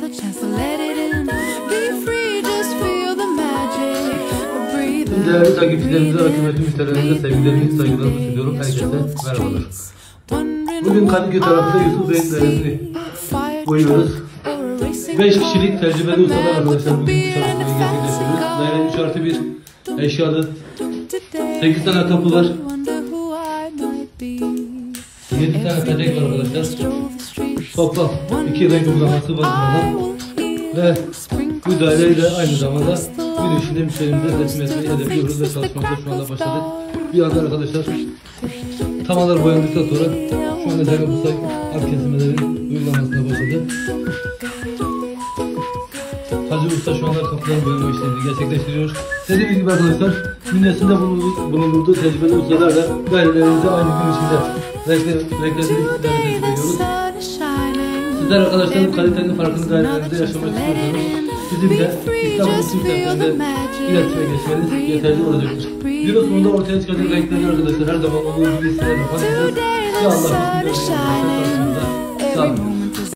another chance to let it in. Be free, just feel the magic. Değerli takipçilerimize, akıbeti müşterilerimize sevgilerimi, saygılarımı sunuyorum. Herkese merhabalar. Bugün Kadıköy tarafında Yusuf Bey'in dairesini koyuyoruz. 5 kişilik tecrübeli ustalar arkadaşlar bugün bu çalışmayı gerçekleştiriyoruz. Daire 3 artı 1 eşyalı. 8 tane kapı var. 7 tane petek var arkadaşlar. Toplam 2 renk uygulaması bunlardan. Ve bu daireyi de aynı zamanda gün içinde müşterimize teslim etmeyi hedefliyoruz ve çalışmamıza şu anda başladık. Bir anda arkadaşlar tamalar boyandıktan sonra şu anda Usta alt kesimlerin uygulamasına başladı. Hacı Usta şu anda kapıların boyama işlemini gerçekleştiriyor. Dediğimiz gibi arkadaşlar bünyesinde bulunduğu tecrübeli ustalarla dairelerimizi aynı gün içinde teslim ediyoruz. Sizler arkadaşlar bu kalitenin farkını dairelerinizde yaşamak istiyorsanız bizimle İstanbul Tüm Kentlerinde iletişime geçmeniz yeterli olacaktır. Video sonunda ortaya çıkacak renkleri arkadaşlar her zaman olduğu gibi sizlerle paylaşacağız. Ya Allah bizim